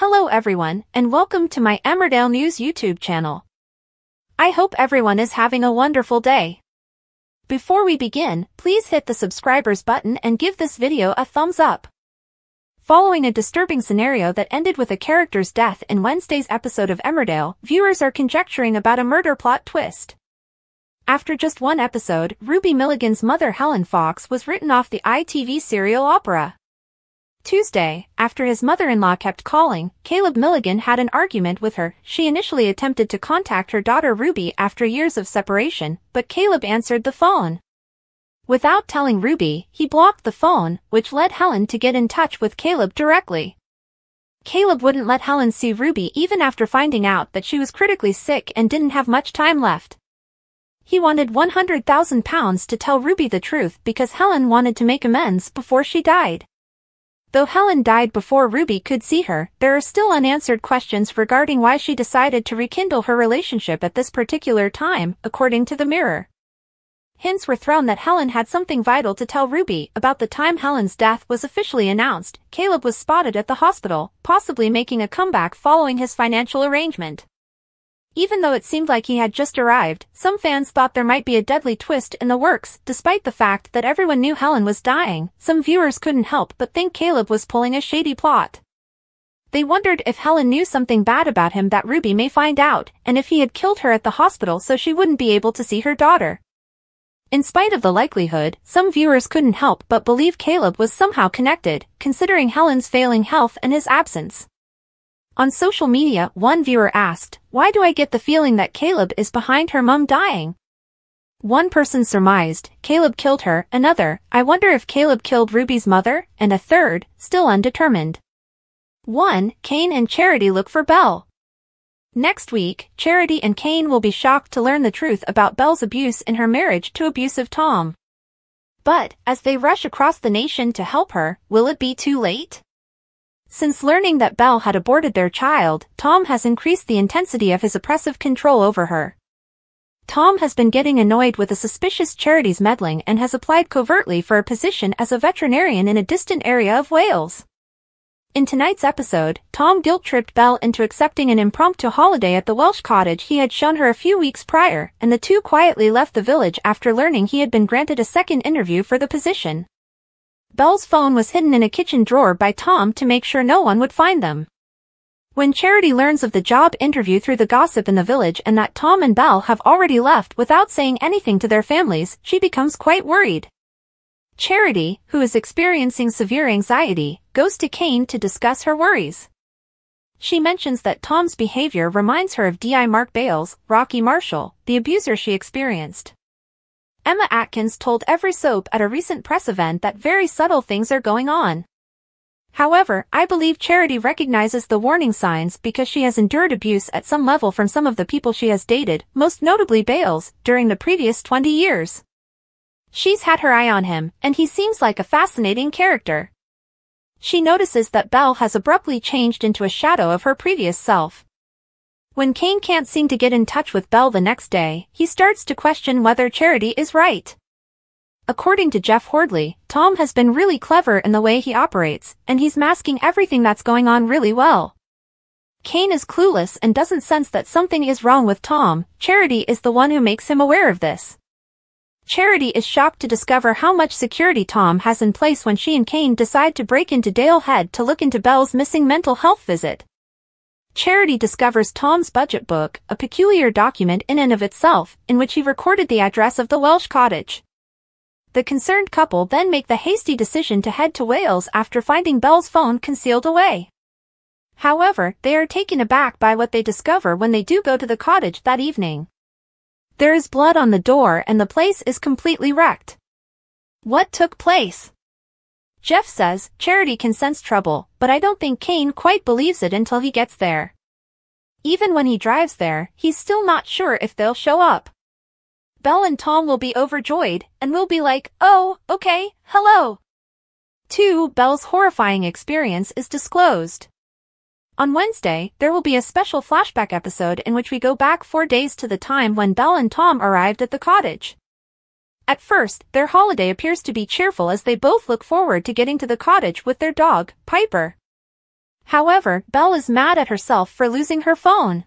Hello everyone, and welcome to my Emmerdale News YouTube channel. I hope everyone is having a wonderful day. Before we begin, please hit the subscribers button and give this video a thumbs up. Following a disturbing scenario that ended with a character's death in Wednesday's episode of Emmerdale, viewers are conjecturing about a murder plot twist. After just one episode, Ruby Milligan's mother Helen Fox was written off the ITV serial opera. Tuesday, after his mother-in-law kept calling, Caleb Milligan had an argument with her. She initially attempted to contact her daughter Ruby after years of separation, but Caleb answered the phone. Without telling Ruby, he blocked the phone, which led Helen to get in touch with Caleb directly. Caleb wouldn't let Helen see Ruby even after finding out that she was critically sick and didn't have much time left. He wanted 100,000 pounds to tell Ruby the truth because Helen wanted to make amends before she died. Though Helen died before Ruby could see her, there are still unanswered questions regarding why she decided to rekindle her relationship at this particular time, according to the Mirror. Hints were thrown that Helen had something vital to tell Ruby about the time Helen's death was officially announced. Caleb was spotted at the hospital, possibly making a comeback following his financial arrangement. Even though it seemed like he had just arrived, some fans thought there might be a deadly twist in the works, despite the fact that everyone knew Helen was dying, some viewers couldn't help but think Caleb was pulling a shady plot. They wondered if Helen knew something bad about him that Ruby may find out, and if he had killed her at the hospital so she wouldn't be able to see her daughter. In spite of the likelihood, some viewers couldn't help but believe Caleb was somehow connected, considering Helen's failing health and his absence. On social media, one viewer asked, why do I get the feeling that Caleb is behind her mum dying? One person surmised, Caleb killed her, another, I wonder if Caleb killed Ruby's mother, and a third, still undetermined. 1. Cain and Charity look for Belle. Next week, Charity and Cain will be shocked to learn the truth about Belle's abuse in her marriage to abusive Tom. But, as they rush across the nation to help her, will it be too late? Since learning that Belle had aborted their child, Tom has increased the intensity of his oppressive control over her. Tom has been getting annoyed with the suspicious charity's meddling and has applied covertly for a position as a veterinarian in a distant area of Wales. In tonight's episode, Tom guilt-tripped Belle into accepting an impromptu holiday at the Welsh cottage he had shown her a few weeks prior, and the two quietly left the village after learning he had been granted a second interview for the position. Belle's phone was hidden in a kitchen drawer by Tom to make sure no one would find them. When Charity learns of the job interview through the gossip in the village and that Tom and Belle have already left without saying anything to their families, she becomes quite worried. Charity, who is experiencing severe anxiety, goes to Cain to discuss her worries. She mentions that Tom's behavior reminds her of D.I. Mark Bails, Rocky Marshall, the abuser she experienced. Emma Atkins told Every Soap at a recent press event that very subtle things are going on. However, I believe Charity recognizes the warning signs because she has endured abuse at some level from some of the people she has dated, most notably Bails, during the previous 20 years. She's had her eye on him, and he seems like a fascinating character. She notices that Belle has abruptly changed into a shadow of her previous self. When Cain can't seem to get in touch with Belle the next day, he starts to question whether Charity is right. According to Jeff Hordley, Tom has been really clever in the way he operates, and he's masking everything that's going on really well. Cain is clueless and doesn't sense that something is wrong with Tom, Charity is the one who makes him aware of this. Charity is shocked to discover how much security Tom has in place when she and Cain decide to break into Dale Head to look into Belle's missing mental health visit. Charity discovers Tom's budget book, a peculiar document in and of itself, in which he recorded the address of the Welsh cottage. The concerned couple then make the hasty decision to head to Wales after finding Belle's phone concealed away. However, they are taken aback by what they discover when they do go to the cottage that evening. There is blood on the door and the place is completely wrecked. What took place? Jeff says, Charity can sense trouble, but I don't think Cain quite believes it until he gets there. Even when he drives there, he's still not sure if they'll show up. Belle and Tom will be overjoyed, and will be like, oh, okay, hello. 2. Belle's horrifying experience is disclosed. On Wednesday, there will be a special flashback episode in which we go back four days to the time when Belle and Tom arrived at the cottage. At first, their holiday appears to be cheerful as they both look forward to getting to the cottage with their dog, Piper. However, Belle is mad at herself for losing her phone.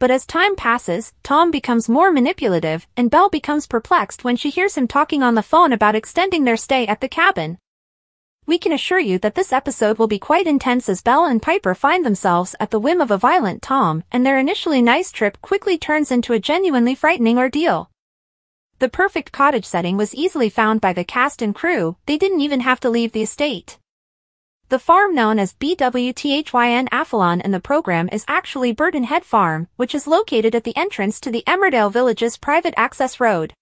But as time passes, Tom becomes more manipulative, and Belle becomes perplexed when she hears him talking on the phone about extending their stay at the cabin. We can assure you that this episode will be quite intense as Belle and Piper find themselves at the whim of a violent Tom, and their initially nice trip quickly turns into a genuinely frightening ordeal. The perfect cottage setting was easily found by the cast and crew, they didn't even have to leave the estate. The farm known as BWTHYN Athlone in the program is actually Burton Head Farm, which is located at the entrance to the Emmerdale Village's private access road.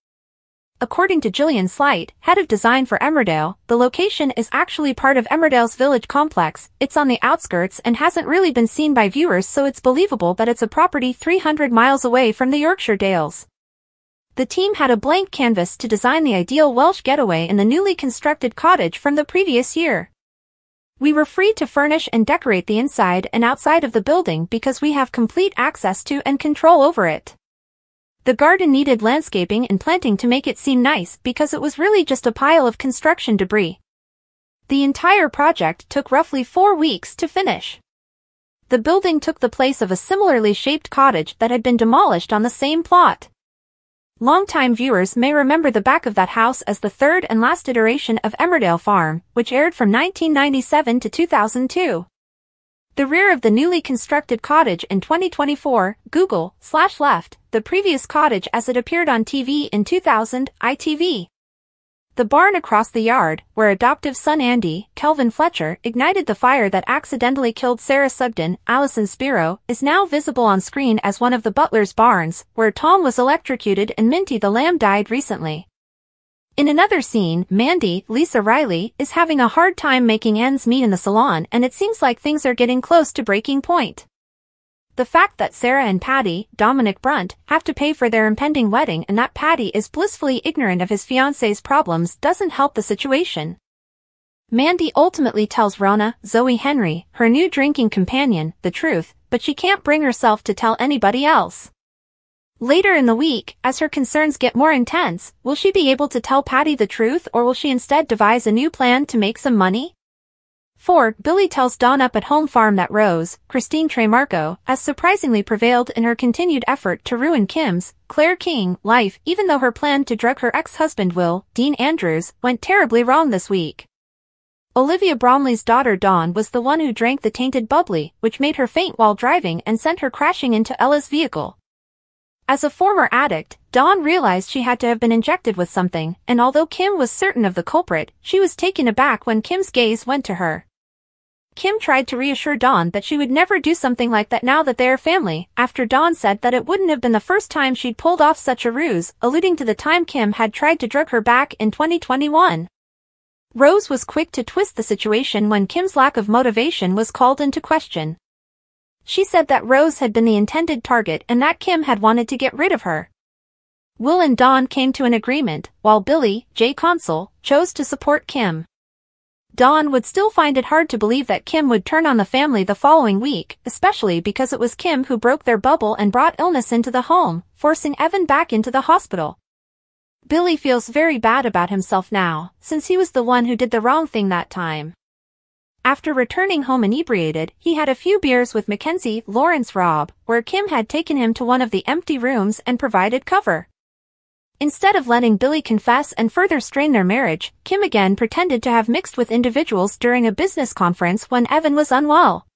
According to Gillian Slight, head of design for Emmerdale, the location is actually part of Emmerdale's village complex, it's on the outskirts and hasn't really been seen by viewers so it's believable that it's a property 300 miles away from the Yorkshire Dales. The team had a blank canvas to design the ideal Welsh getaway in the newly constructed cottage from the previous year. We were free to furnish and decorate the inside and outside of the building because we have complete access to and control over it. The garden needed landscaping and planting to make it seem nice because it was really just a pile of construction debris. The entire project took roughly four weeks to finish. The building took the place of a similarly shaped cottage that had been demolished on the same plot. Longtime viewers may remember the back of that house as the third and last iteration of Emmerdale Farm, which aired from 1997 to 2002. The rear of the newly constructed cottage in 2024, Google, slash left, the previous cottage as it appeared on TV in 2000, ITV. The barn across the yard, where adoptive son Andy, Kelvin Fletcher, ignited the fire that accidentally killed Sarah Sugden, Alyson Spiro, is now visible on screen as one of the butler's barns, where Tom was electrocuted and Minty the lamb died recently. In another scene, Mandy, Lisa Riley, is having a hard time making ends meet in the salon and it seems like things are getting close to breaking point. The fact that Sarah and Paddy, Dominic Brunt, have to pay for their impending wedding and that Paddy is blissfully ignorant of his fiancée's problems doesn't help the situation. Mandy ultimately tells Rhona, Zoe Henry, her new drinking companion, the truth, but she can't bring herself to tell anybody else. Later in the week, as her concerns get more intense, will she be able to tell Paddy the truth or will she instead devise a new plan to make some money? 4. Billy tells Dawn up at home farm that Rose, Christine Tremarco, has surprisingly prevailed in her continued effort to ruin Kim's, Claire King, life even though her plan to drug her ex-husband Will, Dean Andrews, went terribly wrong this week. Olivia Bromley's daughter Dawn was the one who drank the tainted bubbly, which made her faint while driving and sent her crashing into Ella's vehicle. As a former addict, Dawn realized she had to have been injected with something, and although Kim was certain of the culprit, she was taken aback when Kim's gaze went to her. Kim tried to reassure Dawn that she would never do something like that now that they are family, after Dawn said that it wouldn't have been the first time she'd pulled off such a ruse, alluding to the time Kim had tried to drug her back in 2021. Rose was quick to twist the situation when Kim's lack of motivation was called into question. She said that Rose had been the intended target and that Kim had wanted to get rid of her. Will and Dawn came to an agreement, while Billy, Jay Kontzle, chose to support Kim. Dawn would still find it hard to believe that Kim would turn on the family the following week, especially because it was Kim who broke their bubble and brought illness into the home, forcing Evan back into the hospital. Billy feels very bad about himself now, since he was the one who did the wrong thing that time. After returning home inebriated, he had a few beers with Mackenzie, Lawrence Robb, where Kim had taken him to one of the empty rooms and provided cover. Instead of letting Billy confess and further strain their marriage, Kim again pretended to have mixed with individuals during a business conference when Evan was unwell.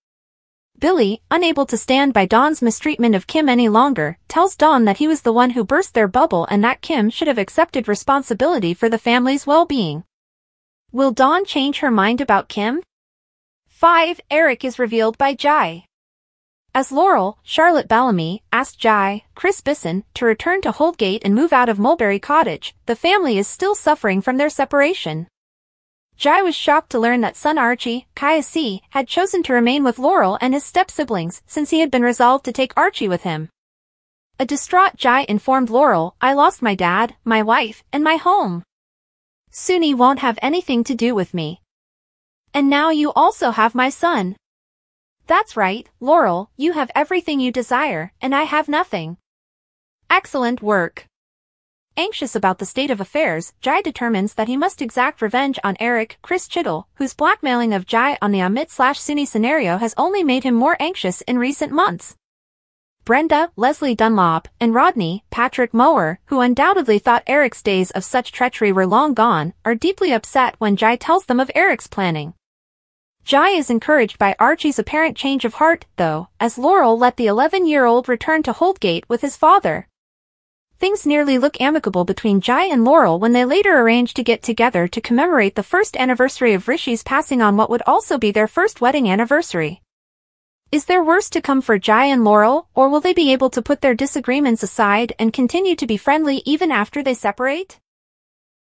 Billy, unable to stand by Dawn's mistreatment of Kim any longer, tells Dawn that he was the one who burst their bubble and that Kim should have accepted responsibility for the family's well-being. Will Dawn change her mind about Kim? 5. Eric is revealed by Jai. As Laurel, Charlotte Bellamy, asked Jai, Chris Bisson, to return to Holdgate and move out of Mulberry Cottage, the family is still suffering from their separation. Jai was shocked to learn that son Archie, Kaya C, had chosen to remain with Laurel and his step-siblings since he had been resolved to take Archie with him. A distraught Jai informed Laurel, I lost my dad, my wife, and my home. Suni won't have anything to do with me. And now you also have my son. That's right, Laurel, you have everything you desire, and I have nothing. Excellent work. Anxious about the state of affairs, Jai determines that he must exact revenge on Eric, Chris Chittle, whose blackmailing of Jai on the Amit slash Sunny scenario has only made him more anxious in recent months. Brenda, Lesley Dunlop, and Rodney, Patrick Mower, who undoubtedly thought Eric's days of such treachery were long gone, are deeply upset when Jai tells them of Eric's planning. Jai is encouraged by Archie's apparent change of heart, though, as Laurel let the 11-year-old return to Holdgate with his father. Things nearly look amicable between Jai and Laurel when they later arrange to get together to commemorate the first anniversary of Rishi's passing on what would also be their first wedding anniversary. Is there worse to come for Jai and Laurel, or will they be able to put their disagreements aside and continue to be friendly even after they separate?